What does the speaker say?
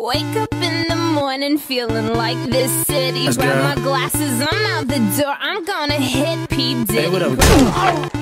Wake up in the morning feeling like this city. Grab my glasses, I'm out the door. I'm gonna hit P. Diddy. Hey, what up?